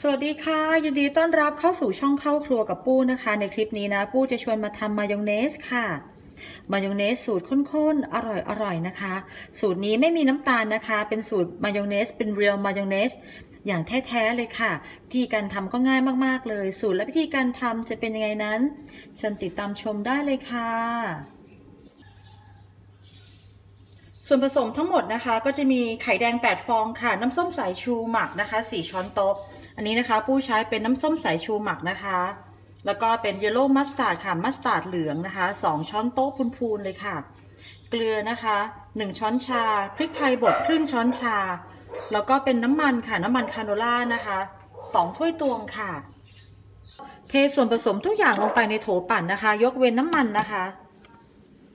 สวัสดีค่ะ ยินดีต้อนรับเข้าสู่ช่องเข้าครัวกับปู้นะคะ ในคลิปนี้นะ ปู้จะชวนมาทำมายองเนสค่ะ มายองเนสสูตรข้นๆ อร่อยๆนะคะ สูตรนี้ไม่มีน้ำตาลนะคะ เป็นสูตรมายองเนส เป็นเรียลมายองเนส อย่างแท้ๆเลยค่ะวิธีการทำก็ง่ายมากๆเลย สูตรและวิธีการทำจะเป็นยังไงนั้นเชิญติดตามชมได้เลยค่ะส่วนผสมทั้งหมดนะคะก็จะมีไข่แดง 8 ฟองค่ะ น้ำส้มสายชูหมักนะคะ 4 ช้อนโต๊ะ อันนี้นะคะปู้ใช้เป็นน้ำส้มสายชูหมักนะคะ แล้วก็เป็น yellow mustard ค่ะมัสตาร์ดเหลืองนะคะ2ช้อนโต๊ะพูนๆเลยค่ะ เกลือนะคะ 1 ช้อนชา พริกไทยบดครึ่งช้อนชา แล้วก็เป็นน้ำมันค่ะน้ำมันคาโนล่านะคะ2ถ้วยตวงค่ะ เทส่วนผสมทุกอย่างลงไปในโถปั่นนะคะ ยกเว้นน้ำมันนะคะ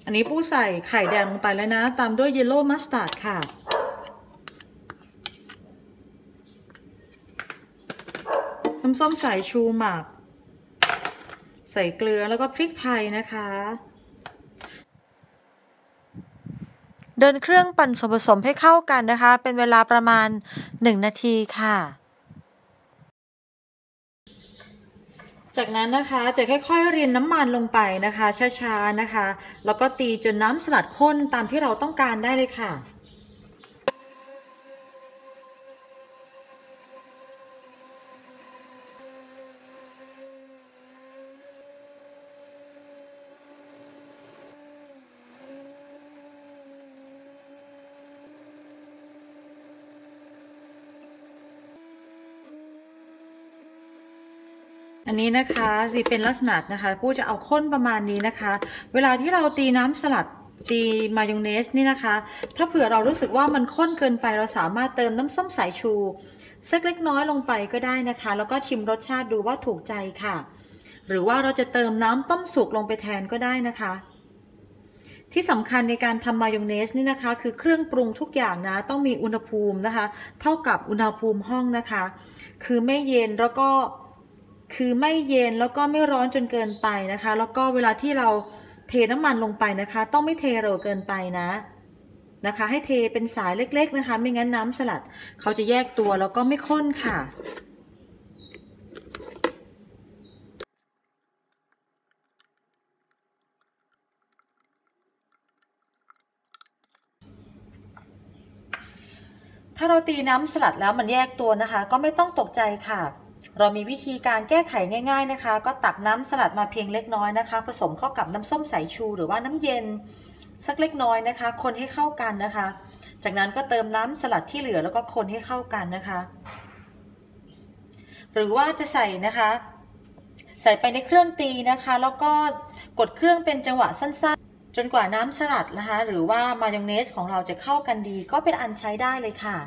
อันนี้ปู้ใส่ไข่แดงลงไปแล้วนะ ตามด้วย yellow mustard ค่ะ น้ำส้มสายชูหมัก ใส่เกลือแล้วก็พริกไทยนะคะ เดินเครื่องปั่นส่วนผสมให้เข้ากันนะคะ เป็นเวลาประมาณ 1 นาทีค่ะ จากนั้นนะคะจะค่อยๆเรียนน้ำมันลงไปนะคะช้าๆนะคะ แล้วก็ตีจนน้ำสลัดข้นตามที่เราต้องการได้เลยค่ะ อันนี้นะคะรีเป็นลักษณะนะคะปู้จะเอาข้นประมาณนี้นะคะ เวลาที่เราตีน้ำสลัดตีมายองเนสนี่นะคะ ถ้าเผื่อเรารู้สึกว่ามันข้นเกินไปเราสามารถเติมน้ำส้มสายชูสักเล็กน้อยลงไปก็ได้นะคะ แล้วก็ชิมรสชาติดูว่าถูกใจค่ะ หรือว่าเราจะเติมน้ำต้มสุกลงไปแทนก็ได้นะคะ ที่สำคัญในการทำมายองเนสนี่นะคะ คือเครื่องปรุงทุกอย่างนะ ต้องมีอุณหภูมินะคะ เท่ากับอุณหภูมิห้องนะคะ คือไม่เย็นแล้วก็ คือไม่เย็นแล้วก็ไม่ร้อนจนเกินไปนะคะ แล้วก็เวลาที่เราเทน้ำมันลงไปนะคะ ต้องไม่เทเร็วเกินไปนะนะคะ ให้เทเป็นสายเล็ก ๆนะคะ ไม่งั้นน้ำสลัดเขาจะแยกตัวแล้วก็ไม่ข้นค่ะถ้าเราตีน้ำสลัดแล้วมันแยกตัวนะคะ ก็ไม่ต้องตกใจค่ะ เรามีวิธีการแก้ไขง่าย ๆนะคะ ก็ตักน้ำสลัดมาเพียงเล็กน้อยนะคะ ผสมเข้ากับน้ำส้มสายชู หรือว่าน้ำเย็น สักเล็กน้อยนะคะ คนให้เข้ากันนะคะ จากนั้นก็เติมน้ำสลัดที่เหลือแล้วก็คนให้เข้ากันนะคะ หรือว่าจะใส่นะคะ ใส่ไปในเครื่องตีนะคะ แล้วก็กดเครื่องเป็นจังหวะสั้นๆ จนกว่าน้ำสลัดนะคะ หรือว่ามายองเนสของเราจะเข้ากันดี ก็เป็นอันใช้ได้เลยค่ะ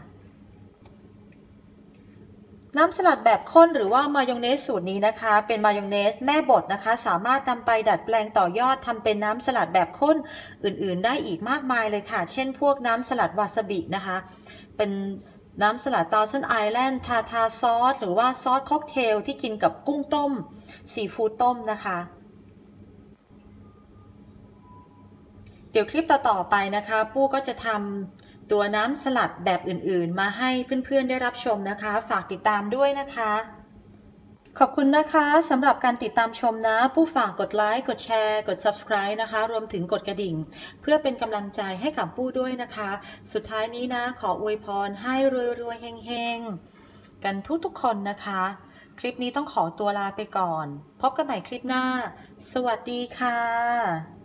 น้ำสลัดแบบข้นหรือว่ามายองเนสสูตรนี้นะคะ เป็นมายองเนสแม่บดนะคะ สามารถนำไปดัดแปลงต่อยอดทำเป็นน้ำสลัดแบบข้นอื่นๆ ได้อีกมากมายเลยค่ะ เช่นพวกน้ำสลัดวาซาบินะคะ เป็นน้ำสลัด Thousand Island tartar sauce หรือว่าซอสค็อกเทลที่กินกับกุ้งต้มซีฟู้ดต้มนะคะเดี๋ยวคลิปต่อ ๆ ไปนะคะ ปู้ก็จะทำ ตัวน้ำสลัดแบบอื่นๆ มาให้เพื่อนๆได้รับชมนะคะ ฝากติดตามด้วยนะคะ ขอบคุณนะคะสำหรับการติดตามชมนะ ผู้ฝากกดไลค์กดแชร์กด subscribe นะคะ รวมถึงกดกระดิ่ง เพื่อเป็นกำลังใจให้กับปู้ด้วยนะคะ สุดท้ายนี้นะ ขออวยพรให้รวยๆเฮงๆ กันทุกๆคนนะคะ คลิปนี้ต้องขอตัวลาไปก่อน พบกันใหม่คลิปหน้า สวัสดีค่ะ